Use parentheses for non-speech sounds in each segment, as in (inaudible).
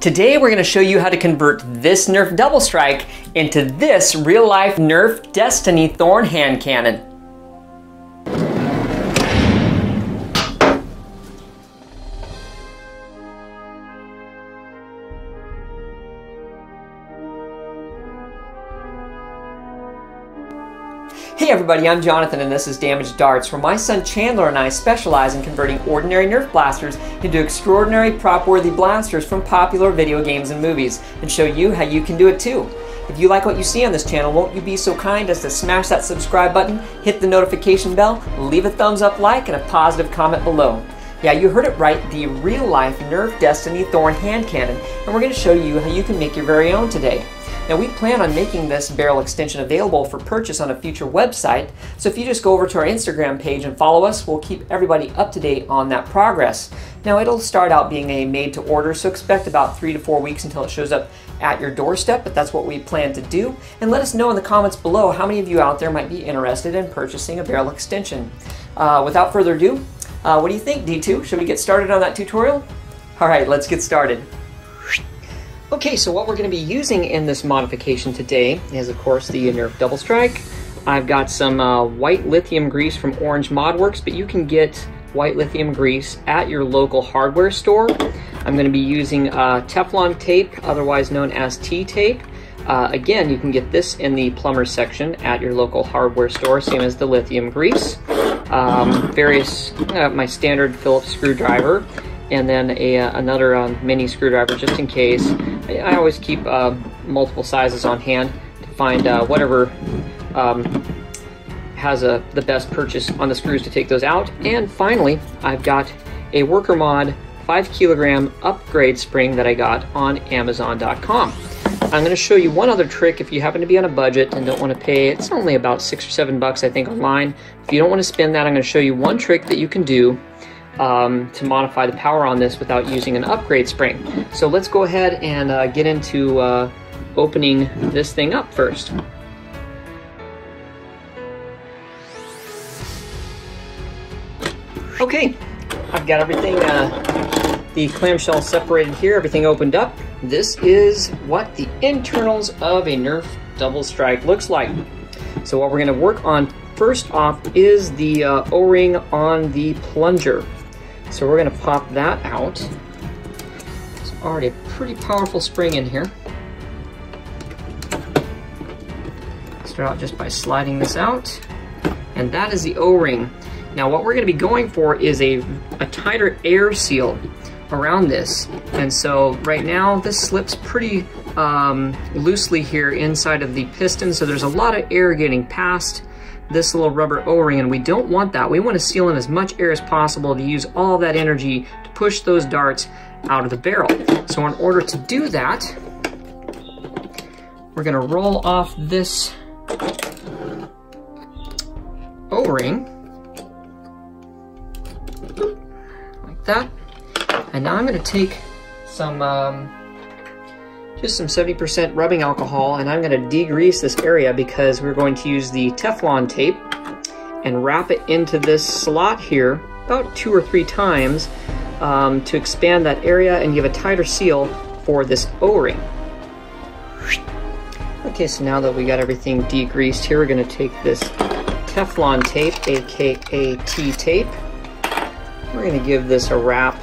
Today we're going to show you how to convert this Nerf Double Strike into this real-life Nerf Destiny Thorn hand cannon. Hey everybody, I'm Jonathan and this is Damaged Darts, where my son Chandler and I specialize in converting ordinary Nerf blasters into extraordinary prop-worthy blasters from popular video games and movies, and show you how you can do it too. If you like what you see on this channel, won't you be so kind as to smash that subscribe button, hit the notification bell, leave a thumbs up like, and a positive comment below. Yeah, you heard it right, the real-life Nerf Destiny Thorn hand cannon, and we're going to show you how you can make your very own today. Now we plan on making this barrel extension available for purchase on a future website, so if you just go over to our Instagram page and follow us, we'll keep everybody up to date on that progress. Now it'll start out being a made to order, so expect about three to four weeks until it shows up at your doorstep, but that's what we plan to do. And let us know in the comments below how many of you out there might be interested in purchasing a barrel extension. Uh, without further ado, uh, what do you think, D2? Should we get started on that tutorial? All right, let's get started. Okay, so what we're going to be using in this modification today is, of course, the Nerf Double Strike. I've got some uh, white lithium grease from Orange Modworks, but you can get white lithium grease at your local hardware store. I'm going to be using uh, Teflon tape, otherwise known as T-tape. Uh, again, you can get this in the plumber section at your local hardware store, same as the lithium grease. Um, various, uh, my standard Phillips screwdriver, and then a, uh, another um, mini screwdriver just in case. I, I always keep uh, multiple sizes on hand to find uh, whatever um, has a, the best purchase on the screws to take those out. And finally, I've got a Worker Mod 5 kilogram upgrade spring that I got on Amazon.com. I'm going to show you one other trick if you happen to be on a budget and don't want to pay. It's only about six or seven bucks, I think, online. If you don't want to spend that, I'm going to show you one trick that you can do um, to modify the power on this without using an upgrade spring. So let's go ahead and uh, get into uh, opening this thing up first. Okay, I've got everything, uh, the clamshell separated here, everything opened up. This is what the internals of a Nerf Double Strike looks like. So what we're gonna work on first off is the uh, O-ring on the plunger. So we're gonna pop that out. It's already a pretty powerful spring in here. Start out just by sliding this out. And that is the O-ring. Now what we're gonna be going for is a, a tighter air seal around this. And so right now this slips pretty um, loosely here inside of the piston. So there's a lot of air getting past this little rubber O-ring, and we don't want that. We want to seal in as much air as possible to use all that energy to push those darts out of the barrel. So in order to do that, we're going to roll off this O-ring, like that. And now I'm going to take some um, just some 70% rubbing alcohol and I'm going to degrease this area because we're going to use the Teflon tape and wrap it into this slot here about two or three times um, to expand that area and give a tighter seal for this O-ring. Okay, so now that we got everything degreased here, we're going to take this Teflon tape, aka T-tape. We're going to give this a wrap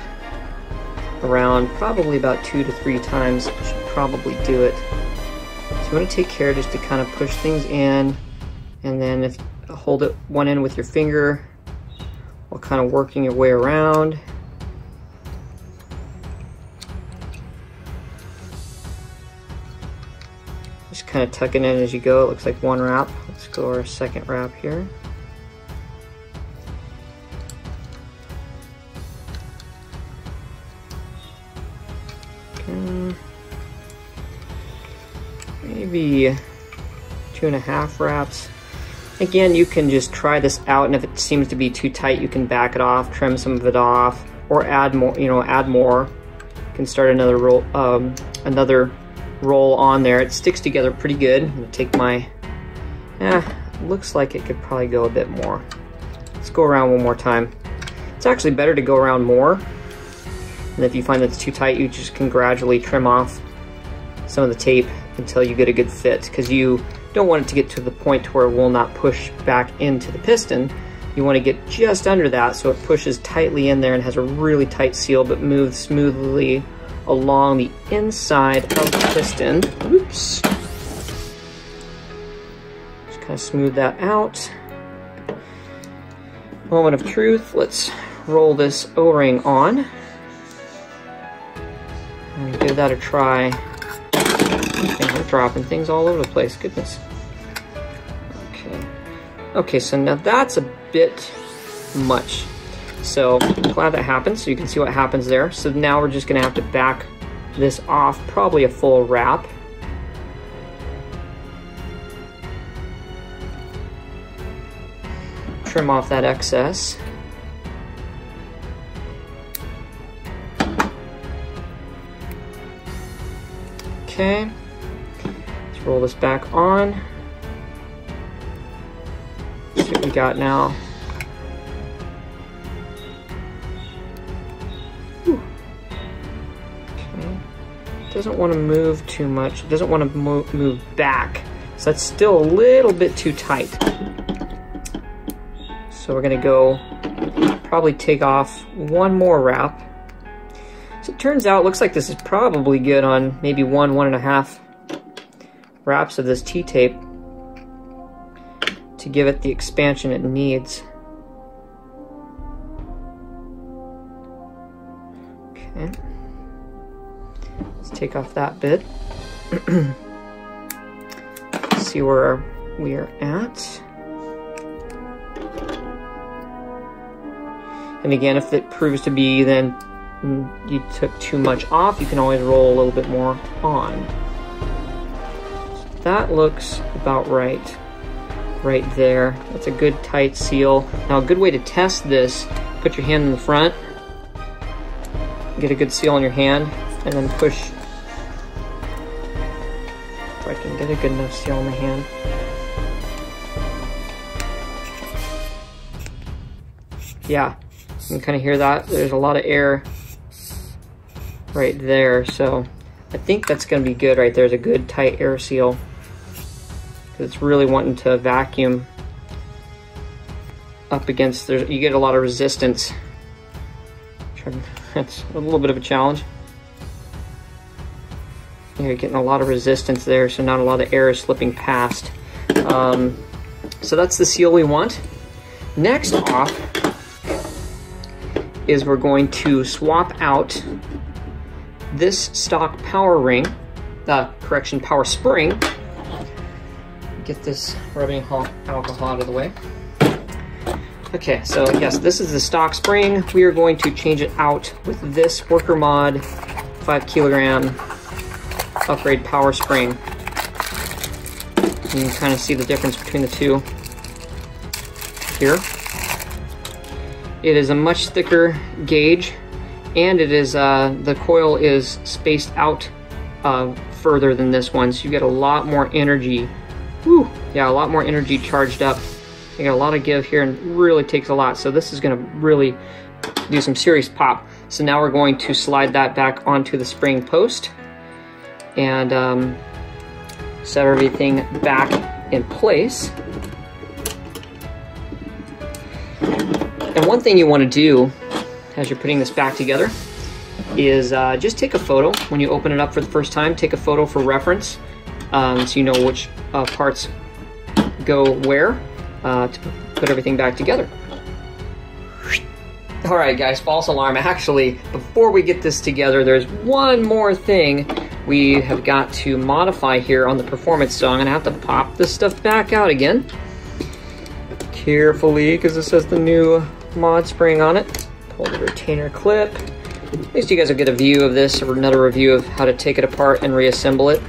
around probably about two to three times probably do it. So you want to take care just to kind of push things in and then if hold it one end with your finger while kind of working your way around. Just kind of tucking in as you go. It looks like one wrap. Let's go our second wrap here. Maybe two and a half wraps. Again, you can just try this out, and if it seems to be too tight, you can back it off, trim some of it off, or add more. You know, add more. You can start another roll, um, another roll on there. It sticks together pretty good. I'm gonna take my. Eh, looks like it could probably go a bit more. Let's go around one more time. It's actually better to go around more And if you find that's too tight, you just can gradually trim off some of the tape until you get a good fit because you don't want it to get to the point where it will not push back into the piston. You want to get just under that so it pushes tightly in there and has a really tight seal but moves smoothly along the inside of the piston. Oops. Just kind of smooth that out. Moment of truth. Let's roll this O-ring on. And give that a try. Things are dropping things all over the place. Goodness. Okay. Okay, so now that's a bit much. So glad that happened, so you can see what happens there. So now we're just gonna have to back this off, probably a full wrap. Trim off that excess. Okay, roll this back on. See what we got now. doesn't want to move too much. Doesn't want to move, move back. So that's still a little bit too tight. So we're going to go probably take off one more wrap. So it turns out, looks like this is probably good on maybe one, one and a half wraps of this T-tape to give it the expansion it needs. Okay Let's take off that bit. (clears throat) See where we are at. And again, if it proves to be then you took too much off, you can always roll a little bit more on. That looks about right, right there. That's a good tight seal. Now a good way to test this, put your hand in the front, get a good seal on your hand, and then push If I can get a good enough seal on the hand. Yeah, you can kind of hear that. There's a lot of air right there, so I think that's going to be good right there. There's a good tight air seal. It's really wanting to vacuum up against, there. you get a lot of resistance. (laughs) That's a little bit of a challenge. You're getting a lot of resistance there, so not a lot of air is slipping past. Um, so that's the seal we want. Next off is we're going to swap out this stock power ring, uh, correction, power spring. Get this rubbing alcohol out of the way. Okay, so yes, this is the stock spring. We are going to change it out with this Worker Mod 5 kilogram upgrade power spring. You can kind of see the difference between the two here. It is a much thicker gauge and it is uh, the coil is spaced out uh, further than this one so you get a lot more energy Whew, yeah a lot more energy charged up. You got a lot of give here and really takes a lot. So this is going to really do some serious pop. So now we're going to slide that back onto the spring post and um, set everything back in place. And one thing you want to do as you're putting this back together is uh, just take a photo. When you open it up for the first time. Take a photo for reference um, so you know which uh, parts go where uh, to put everything back together. Alright guys, false alarm. Actually, before we get this together, there's one more thing we have got to modify here on the performance. So I'm to have to pop this stuff back out again. Carefully, because this has the new mod spring on it. Pull the retainer clip. At least you guys will get a view of this, or another review of how to take it apart and reassemble it.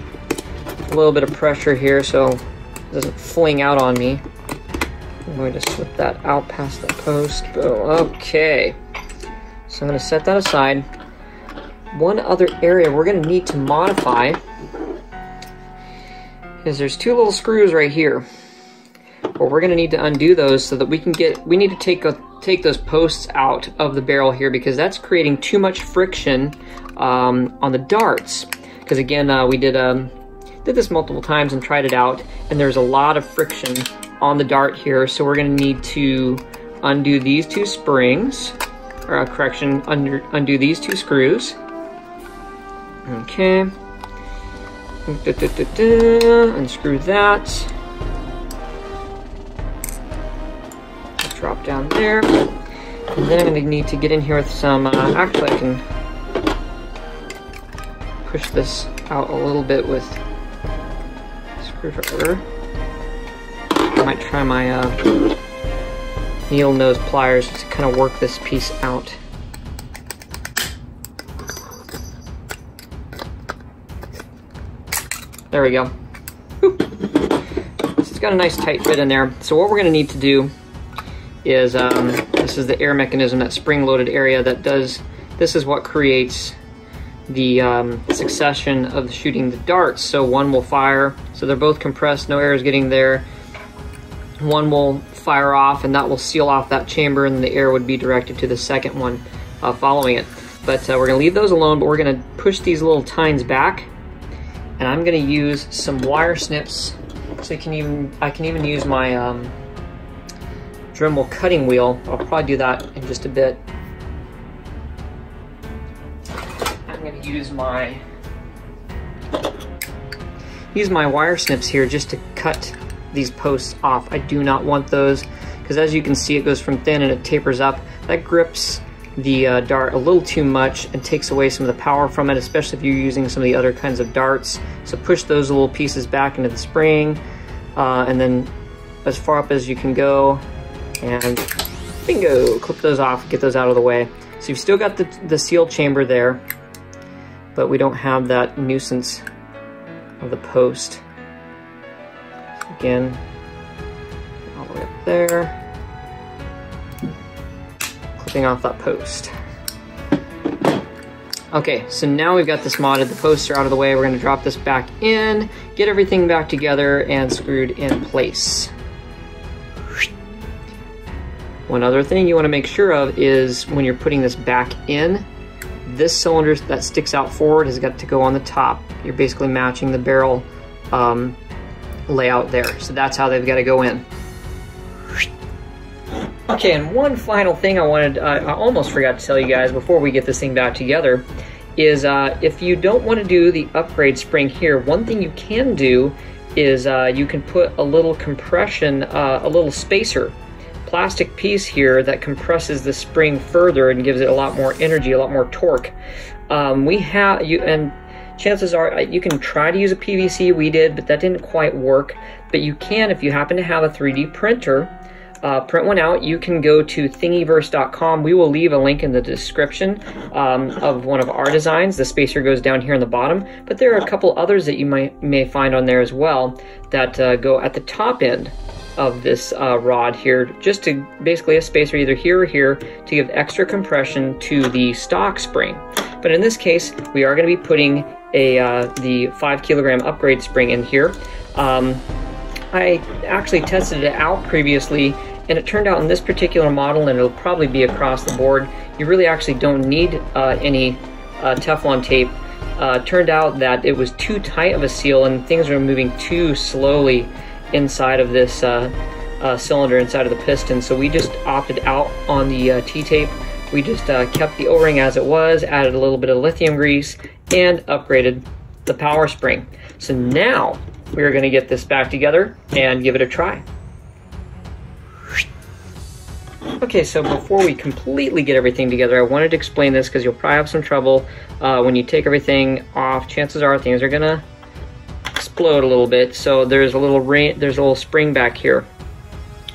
A little bit of pressure here so it doesn't fling out on me. I'm going to slip that out past the post. Okay. So I'm going to set that aside. One other area we're going to need to modify is there's two little screws right here. but we're gonna need to undo those so that we can get, we need to take, a, take those posts out of the barrel here because that's creating too much friction um, on the darts. Because again, uh, we did, um, did this multiple times and tried it out and there's a lot of friction on the dart here. So we're gonna need to undo these two springs, or uh, correction, under, undo these two screws. Okay. Da, da, da, Unscrew that. Drop down there. And then I'm going to need to get in here with some, uh, actually I can push this out a little bit with screwdriver. I might try my uh, needle nose pliers to kind of work this piece out. There we go. It's got a nice tight fit in there. So what we're gonna need to do is, um, this is the air mechanism, that spring-loaded area that does, this is what creates the um, succession of shooting the darts. So one will fire, so they're both compressed, no air is getting there. One will fire off and that will seal off that chamber and the air would be directed to the second one uh, following it. But uh, we're gonna leave those alone, but we're gonna push these little tines back and I'm gonna use some wire snips so you can even I can even use my um, Dremel cutting wheel. I'll probably do that in just a bit. Use my use my wire snips here just to cut these posts off. I do not want those because as you can see it goes from thin and it tapers up. That grips the uh, dart a little too much and takes away some of the power from it, especially if you're using some of the other kinds of darts. So push those little pieces back into the spring uh, and then as far up as you can go and bingo, clip those off, get those out of the way. So you've still got the, the seal chamber there, but we don't have that nuisance of the post. Again, all the way up there clipping off that post. Okay, so now we've got this modded, the posts are out of the way, we're gonna drop this back in, get everything back together and screwed in place. One other thing you wanna make sure of is when you're putting this back in, this cylinder that sticks out forward has got to go on the top. You're basically matching the barrel um, layout there. So that's how they've got to go in. Okay, and one final thing I wanted, uh, I almost forgot to tell you guys before we get this thing back together, is uh, if you don't want to do the upgrade spring here, one thing you can do is uh, you can put a little compression, uh, a little spacer, plastic piece here that compresses the spring further and gives it a lot more energy, a lot more torque. Um, we have, you and chances are uh, you can try to use a PVC, we did, but that didn't quite work. But you can, if you happen to have a 3D printer, uh, print one out, you can go to thingiverse.com. We will leave a link in the description um, of one of our designs. The spacer goes down here in the bottom, but there are a couple others that you might may find on there as well that uh, go at the top end of this uh, rod here, just to basically a spacer either here or here to give extra compression to the stock spring. But in this case, we are going to be putting a uh, the five kilogram upgrade spring in here. Um, I actually tested it out previously and it turned out in this particular model, and it'll probably be across the board, you really actually don't need uh, any uh, Teflon tape. Uh, turned out that it was too tight of a seal and things were moving too slowly inside of this uh, uh, cylinder, inside of the piston. So we just opted out on the uh, T-tape. We just kept the O-ring as it was, added a little bit of lithium grease, and upgraded the power spring. So now we are going to get this back together and give it a try. Okay, so before we completely get everything together, I wanted to explain this because you'll probably have some trouble uh, when you take everything off. Chances are things are gonna explode a little bit. So there's a little rain, there's a little spring back here.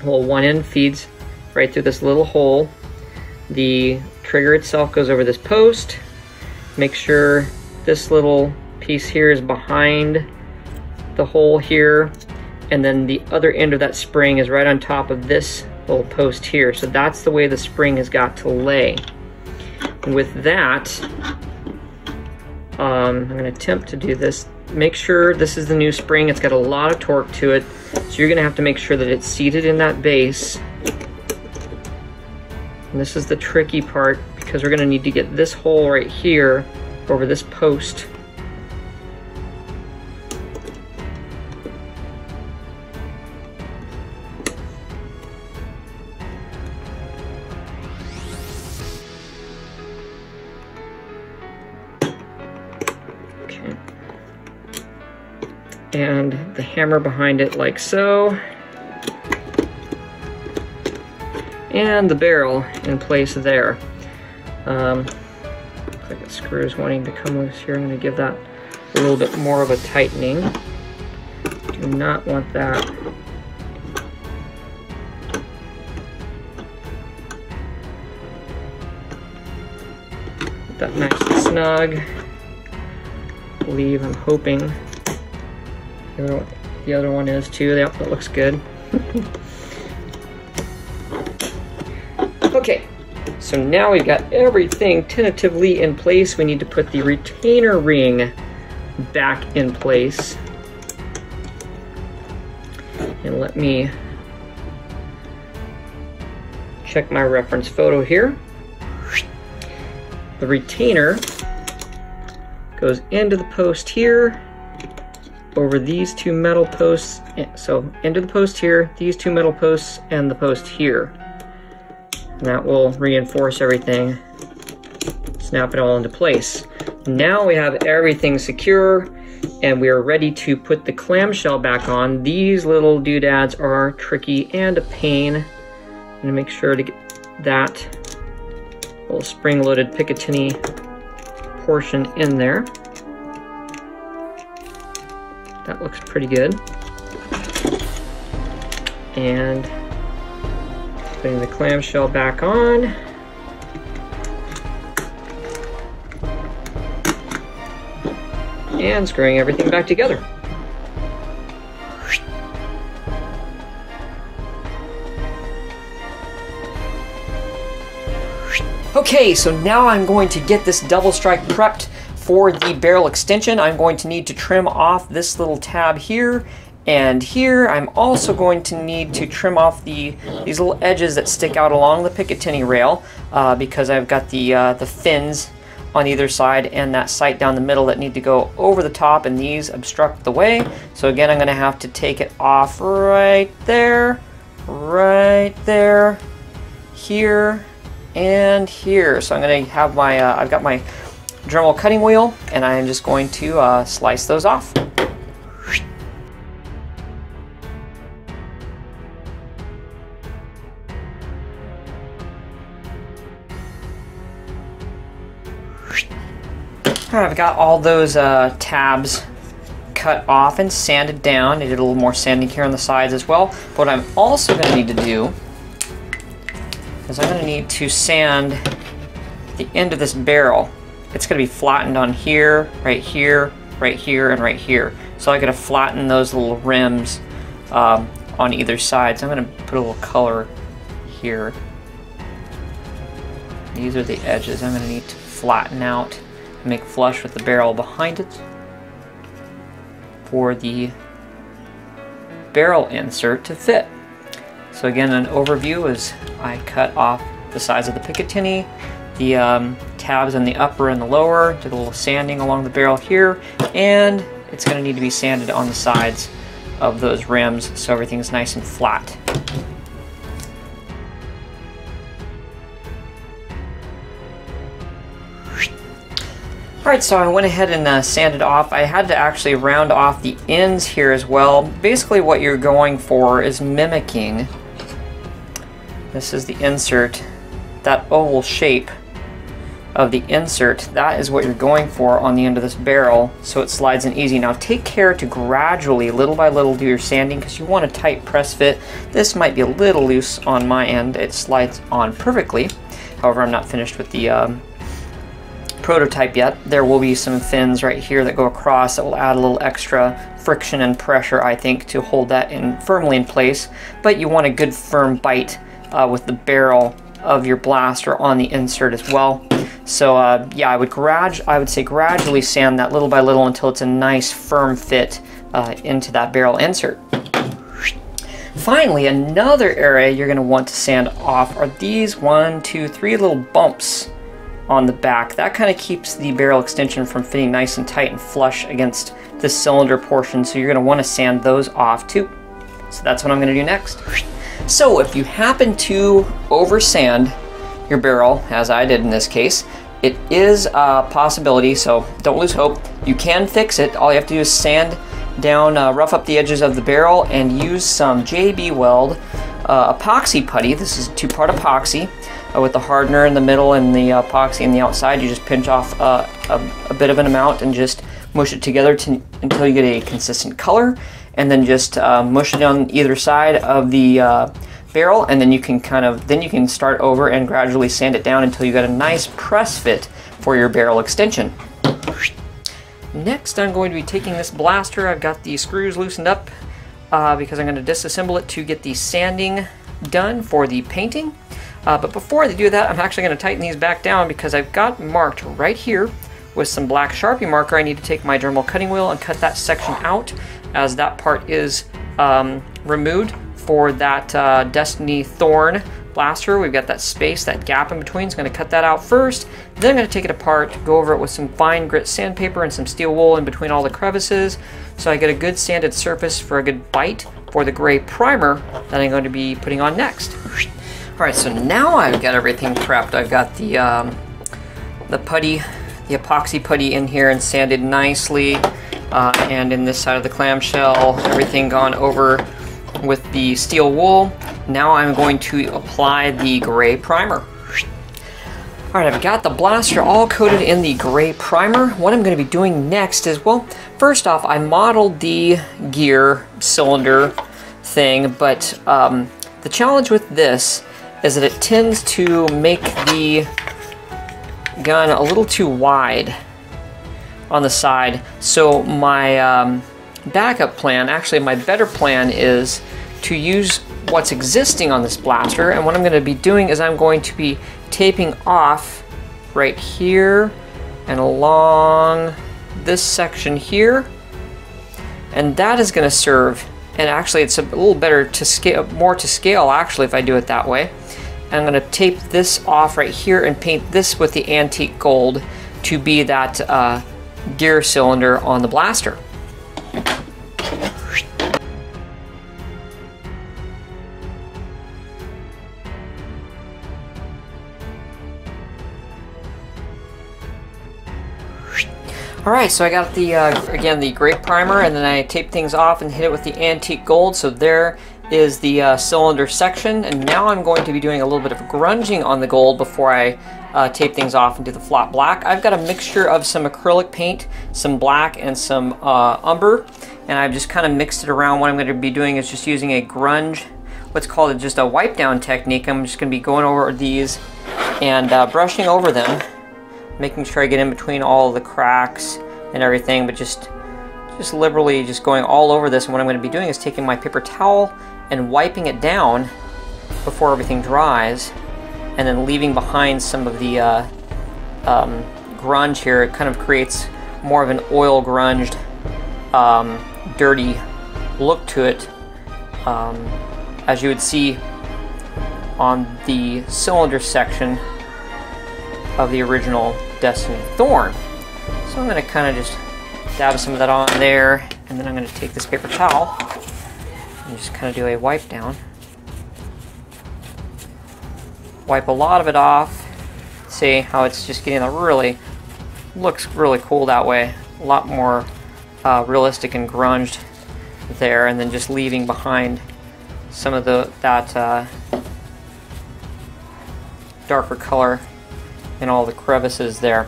Well, one end feeds right through this little hole. The trigger itself goes over this post. Make sure this little piece here is behind the hole here. And then the other end of that spring is right on top of this little post here. So that's the way the spring has got to lay. And with that, Um, I'm going to attempt to do this. Make sure this is the new spring. It's got a lot of torque to it. So you're going to have to make sure that it's seated in that base. And this is the tricky part because we're going to need to get this hole right here over this post. Okay. And the hammer behind it like so. And the barrel in place there. Um, looks like the screw is wanting to come loose here. I'm going to give that a little bit more of a tightening. Do not want that. That nice and snug. I believe, I'm hoping. The other, one, the other one is too. Yep, that looks good. okay, so now we've got everything tentatively in place. We need to put the retainer ring back in place. And let me check my reference photo here. The retainer goes into the post here, over these two metal posts, eh, so into the post here, these two metal posts, and the post here. And that will reinforce everything, snap it all into place. Now we have everything secure and we are ready to put the clamshell back on. These little doodads are tricky and a pain. I'm gonna make sure to get that little spring-loaded Picatinny portion in there. That looks pretty good. And Putting the clamshell back on. And screwing everything back together. Okay, so now I'm going to get this double strike prepped for the barrel extension. I'm going to need to trim off this little tab here and here I'm also going to need to trim off the these little edges that stick out along the Picatinny rail uh, because I've got the, uh, the fins on either side and that sight down the middle that need to go over the top and these obstruct the way. So again, I'm going to have to take it off right there, right there, here, and here. So I'm going to have my, uh, I've got my Dremel cutting wheel and I'm just going to uh, slice those off. I've got all those uh, tabs cut off and sanded down. I did a little more sanding here on the sides as well. But what I'm also going to need to do is I'm going to need to sand the end of this barrel. It's going to be flattened on here, right here, right here, and right here. So I got to flatten those little rims um, on either side. So I'm going to put a little color here. These are the edges I'm going to need to flatten out make flush with the barrel behind it for the barrel insert to fit. So again, an overview is I cut off the size of the Picatinny, the um, tabs on the upper and the lower, did a little sanding along the barrel here, and it's going to need to be sanded on the sides of those rims so everything's nice and flat. Alright, so I went ahead and uh, sanded off. I had to actually round off the ends here as well. Basically what you're going for is mimicking, this is the insert, that oval shape of the insert, that is what you're going for on the end of this barrel so it slides in easy. Now take care to gradually, little by little, do your sanding because you want a tight press fit. This might be a little loose on my end. It slides on perfectly. However, I'm not finished with the um, prototype yet. There will be some fins right here that go across that will add a little extra friction and pressure, I think, to hold that in firmly in place. But you want a good firm bite uh, with the barrel of your blaster on the insert as well. So uh, yeah, I would grad I would say gradually sand that little by little until it's a nice firm fit uh, into that barrel insert. Finally, another area you're going to want to sand off are these one, two, three little bumps on the back. That kind of keeps the barrel extension from fitting nice and tight and flush against the cylinder portion, so you're going to want to sand those off too. So that's what I'm going to do next. So if you happen to over sand your barrel, as I did in this case, it is a possibility, so don't lose hope. You can fix it. All you have to do is sand down, uh, rough up the edges of the barrel, and use some JB Weld uh, epoxy putty. This is two-part epoxy uh, with the hardener in the middle and the epoxy in the outside. You just pinch off uh, a, a, bit of an amount and just mush it together to, until you get a consistent color, and then just uh, mush it on either side of the barrel, and then you can kind of then you can start over and gradually sand it down until you got a nice press fit for your barrel extension. Next, I'm going to be taking this blaster. I've got the screws loosened up uh, because I'm going to disassemble it to get the sanding done for the painting. Uh, but before I do that, I'm actually going to tighten these back down because I've got marked right here with some black Sharpie marker. I need to take my Dremel cutting wheel and cut that section out as that part is um, removed for that uh, Destiny Thorn blaster. We've got that space, that gap in between. It's going to cut that out first. Then I'm going to take it apart, go over it with some fine grit sandpaper and some steel wool in between all the crevices so I get a good sanded surface for a good bite for the gray primer that I'm going to be putting on next. Alright, so now I've got everything prepped. I've got the, um, the putty, the epoxy putty in here and sanded nicely. Uh, and in this side of the clamshell, everything gone over with the steel wool. Now I'm going to apply the gray primer. Alright, I've got the blaster all coated in the gray primer. What I'm going to be doing next is, well, first off, I modeled the gear cylinder thing, but um, the challenge with this is that it tends to make the gun a little too wide on the side. So my um, backup plan, actually my better plan is to use what's existing on this blaster and what I'm going to be doing is I'm going to be taping off right here and along this section here and that is going to serve and actually it's a little better to scale more to scale actually if I do it that way I'm going to tape this off right here and paint this with the antique gold to be that uh, gear cylinder on the blaster. Alright, so I got the, uh, again, the grape primer, and then I taped things off and hit it with the antique gold, so there is the uh, cylinder section, and now I'm going to be doing a little bit of grunging on the gold before I uh, tape things off and do the flat black. I've got a mixture of some acrylic paint, some black, and some uh, umber, and I've just kind of mixed it around. What I'm going to be doing is just using a grunge, what's called just a wipe down technique. I'm just going to be going over these and uh, brushing over them making sure I get in between all the cracks and everything, but just just liberally just going all over this. And what I'm going to be doing is taking my paper towel and wiping it down before everything dries, and then leaving behind some of the uh, um, grunge here. It kind of creates more of an oil grunged, um, dirty look to it, um, as you would see on the cylinder section of the original Destiny Thorn. So I'm going to kind of just dab some of that on there, and then I'm going to take this paper towel and just kind of do a wipe down. Wipe a lot of it off. See how it's just getting a really, looks really cool that way. A lot more uh, realistic and grunged there, and then just leaving behind some of the that uh, darker color in all the crevices there.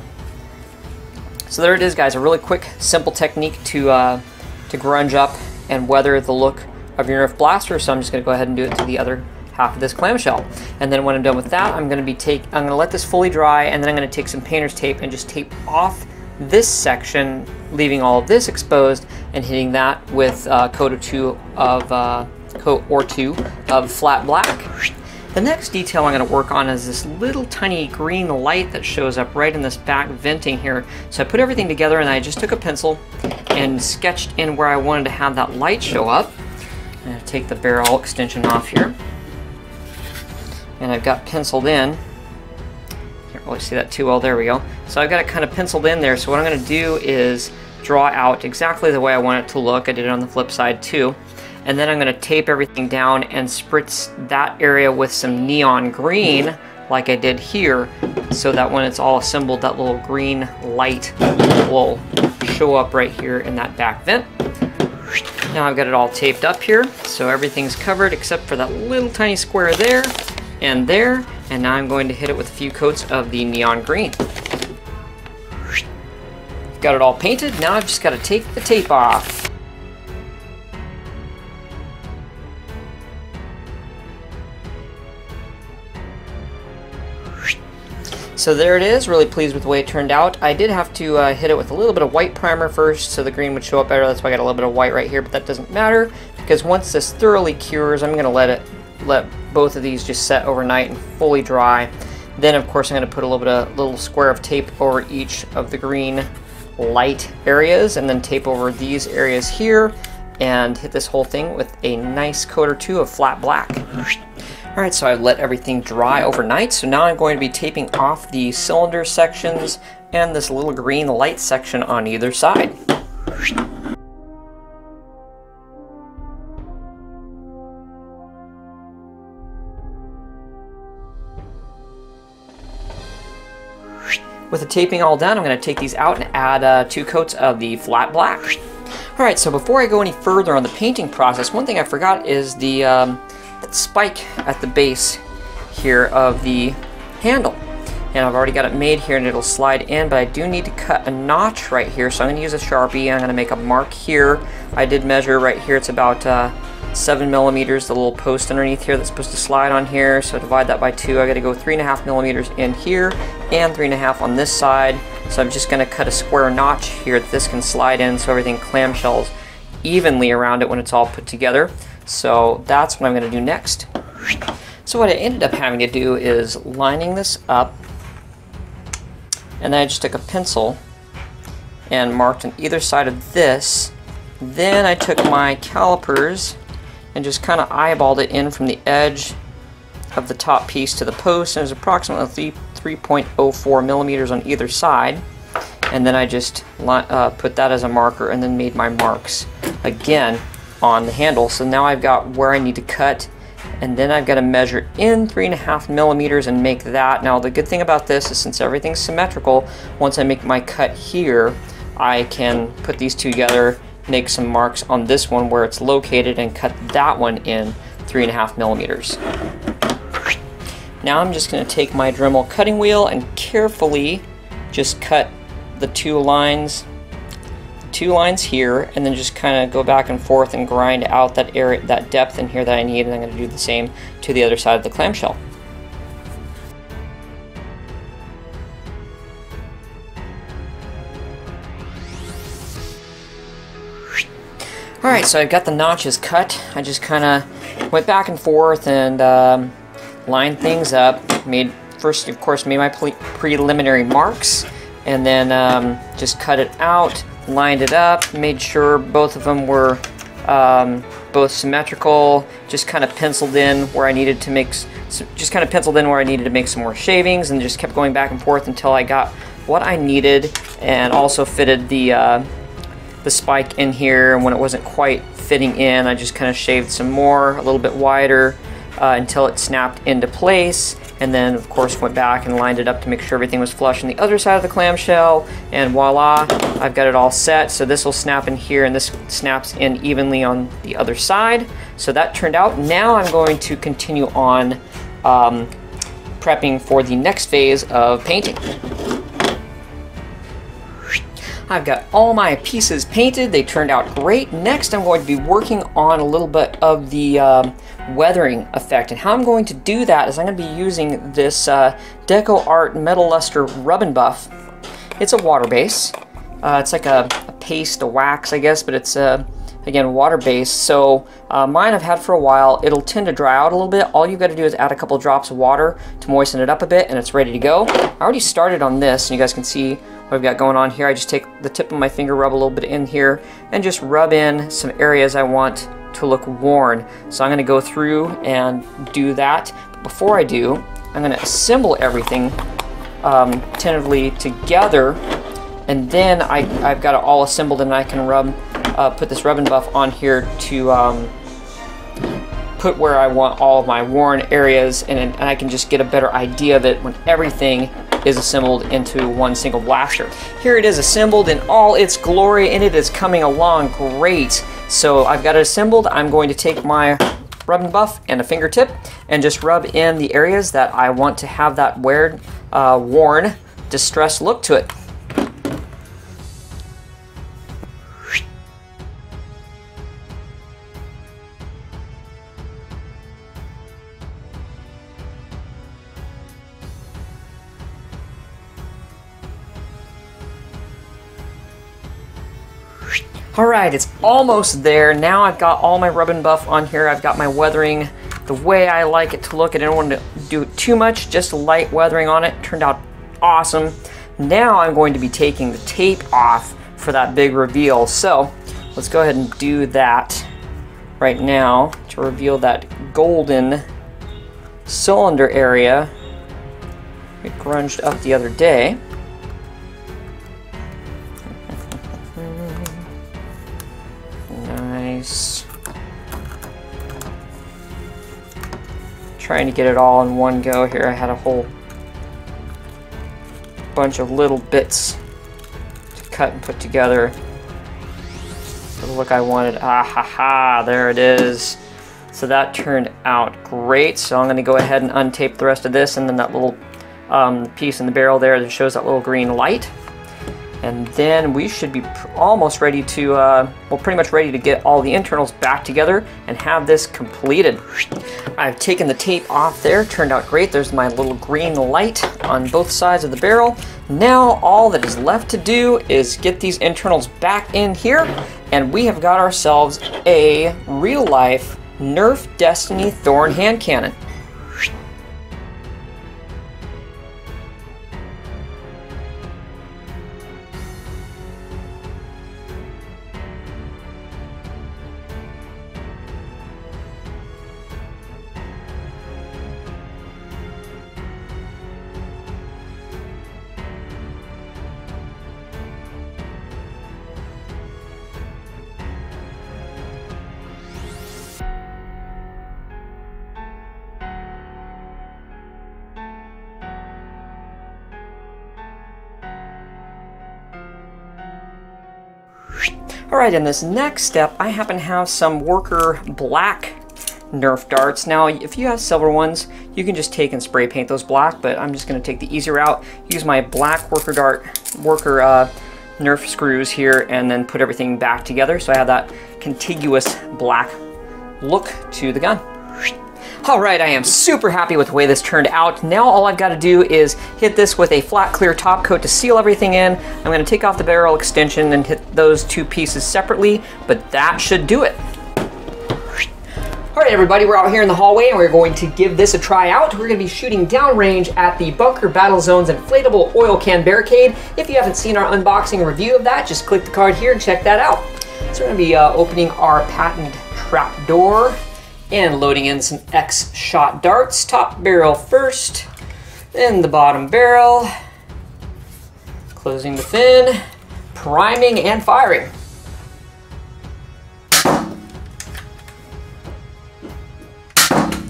So there it is guys, a really quick, simple technique to, uh, to grunge up and weather the look of your Nerf blaster. So I'm just gonna go ahead and do it to the other half of this clamshell. And then when I'm done with that, I'm gonna be take, I'm gonna let this fully dry and then I'm gonna take some painter's tape and just tape off this section, leaving all of this exposed and hitting that with uh, coat or two of, uh, coat or two of flat black. The next detail I'm going to work on is this little tiny green light that shows up right in this back venting here. So I put everything together and I just took a pencil and sketched in where I wanted to have that light show up. I'm going to take the barrel extension off here. And I've got penciled in. Can't really see that too well. There we go. So I've got it kind of penciled in there. So what I'm going to do is draw out exactly the way I want it to look. I did it on the flip side too and then I'm going to tape everything down and spritz that area with some neon green like I did here so that when it's all assembled that little green light will show up right here in that back vent. Now I've got it all taped up here so everything's covered except for that little tiny square there and there and now I'm going to hit it with a few coats of the neon green. Got it all painted, now I've just got to take the tape off. So there it is, really pleased with the way it turned out. I did have to uh, hit it with a little bit of white primer first so the green would show up better. That's why I got a little bit of white right here, but that doesn't matter because once this thoroughly cures, I'm gonna let it let both of these just set overnight and fully dry. Then of course I'm gonna put a little bit of little square of tape over each of the green light areas and then tape over these areas here and hit this whole thing with a nice coat or two of flat black. Alright, so I've let everything dry overnight, so now I'm going to be taping off the cylinder sections and this little green light section on either side. With the taping all done, I'm going to take these out and add uh, two coats of the flat black. Alright, so before I go any further on the painting process, one thing I forgot is the um, that spike at the base here of the handle. And I've already got it made here and it'll slide in, but I do need to cut a notch right here. So I'm gonna use a Sharpie, I'm gonna make a mark here. I did measure right here, it's about uh, seven millimeters, the little post underneath here that's supposed to slide on here. So divide that by two, I gotta go three and a half millimeters in here and three and a half on this side. So I'm just gonna cut a square notch here that this can slide in so everything clamshells evenly around it when it's all put together. So that's what I'm going to do next. So what I ended up having to do is lining this up and then I just took a pencil and marked on either side of this. Then I took my calipers and just kind of eyeballed it in from the edge of the top piece to the post and it was approximately 3.04 millimeters on either side and then I just uh, put that as a marker and then made my marks again on the handle. So now I've got where I need to cut and then I've got to measure in three and a half millimeters and make that. Now the good thing about this is since everything's symmetrical, once I make my cut here, I can put these two together, make some marks on this one where it's located and cut that one in three and a half millimeters. Now I'm just going to take my Dremel cutting wheel and carefully just cut the two lines two lines here and then just kind of go back and forth and grind out that area, that depth in here that I need and I'm going to do the same to the other side of the clamshell. Alright, so I've got the notches cut. I just kind of went back and forth and um, lined things up. Made First, of course, made my pre preliminary marks and then um, just cut it out lined it up, made sure both of them were um, both symmetrical, just kind of penciled in where I needed to make, just kind of penciled in where I needed to make some more shavings and just kept going back and forth until I got what I needed and also fitted the, uh, the spike in here and when it wasn't quite fitting in I just kind of shaved some more, a little bit wider uh, until it snapped into place and then of course went back and lined it up to make sure everything was flush on the other side of the clamshell and voila I've got it all set so this will snap in here and this snaps in evenly on the other side so that turned out now I'm going to continue on um, prepping for the next phase of painting I've got all my pieces painted. They turned out great. Next, I'm going to be working on a little bit of the um, weathering effect. And how I'm going to do that is I'm going to be using this uh, Deco Art Metal Luster Rub and Buff. It's a water base. Uh, it's like a, a, paste, a wax, I guess, but it's uh, again, water-based. So uh, mine I've had for a while. It'll tend to dry out a little bit. All you've got to do is add a couple drops of water to moisten it up a bit, and it's ready to go. I already started on this, and you guys can see what I've got going on here. I just take the tip of my finger, rub a little bit in here, and just rub in some areas I want to look worn. So I'm going to go through and do that. But before I do, I'm going to assemble everything um, tentatively together and then I, I've got it all assembled and I can rub, uh, put this rubbing buff on here to um, put where I want all of my worn areas and, and I can just get a better idea of it when everything is assembled into one single blaster. Here it is assembled in all its glory and it is coming along great. So I've got it assembled. I'm going to take my rub and buff and a fingertip and just rub in the areas that I want to have that wear, uh, worn, distressed look to it. All right, it's almost there. Now I've got all my rub and buff on here. I've got my weathering the way I like it to look. I didn't want to do it too much, just light weathering on it. Turned out awesome. Now I'm going to be taking the tape off for that big reveal. So let's go ahead and do that right now to reveal that golden cylinder area we grunged up the other day. Trying to get it all in one go here. I had a whole bunch of little bits to cut and put together. The look I wanted. Ah ha ha, there it is. So that turned out great. So I'm gonna go ahead and untape the rest of this and then that little um, piece in the barrel there that shows that little green light. And then we should be almost ready to, uh, well, pretty much ready to get all the internals back together and have this completed. I've taken the tape off there, turned out great. There's my little green light on both sides of the barrel. Now all that is left to do is get these internals back in here and we have got ourselves a real life Nerf Destiny Thorn hand cannon. All right, in this next step, I happen to have some worker black Nerf darts. Now, if you have silver ones, you can just take and spray paint those black, but I'm just gonna take the easy route, use my black worker dart, worker uh, Nerf screws here, and then put everything back together so I have that contiguous black look to the gun. All right, I am super happy with the way this turned out. Now all I've got to do is hit this with a flat clear top coat to seal everything in. I'm going to take off the barrel extension and hit those two pieces separately, but that should do it. All right, everybody, we're out here in the hallway and we're going to give this a try out. We're going to be shooting downrange at the Bunker Battle Zone's inflatable oil can barricade. If you haven't seen our unboxing review of that, just click the card here and check that out. So we're going to be uh, opening our patent trap door and loading in some X shot darts. Top barrel first, then the bottom barrel. Closing the fin, priming and firing.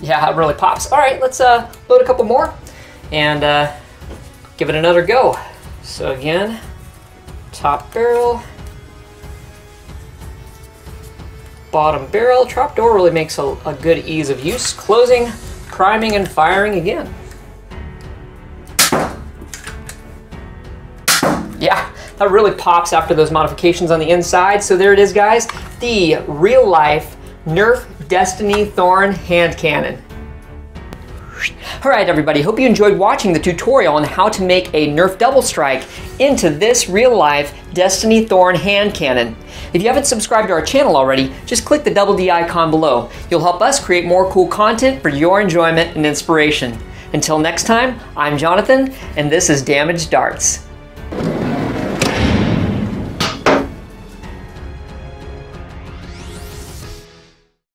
Yeah, it really pops. All right, let's uh, load a couple more and uh, give it another go. So again, top barrel, bottom barrel. Trapdoor really makes a, a good ease of use. Closing, priming, and firing again. Yeah, that really pops after those modifications on the inside. So there it is, guys. The real-life Nerf Destiny Thorn hand cannon. Alright everybody, hope you enjoyed watching the tutorial on how to make a Nerf Double Strike into this real-life Destiny Thorn hand cannon. If you haven't subscribed to our channel already, just click the double D icon below. You'll help us create more cool content for your enjoyment and inspiration. Until next time, I'm Jonathan, and this is Damaged Darts.